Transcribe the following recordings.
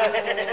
Mm.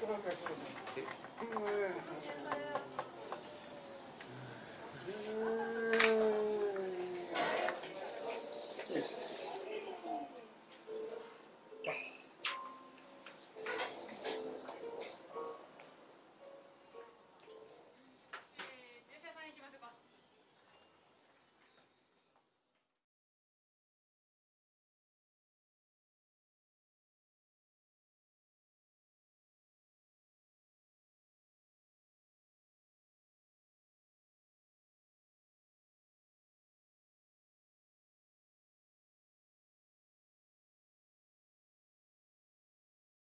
え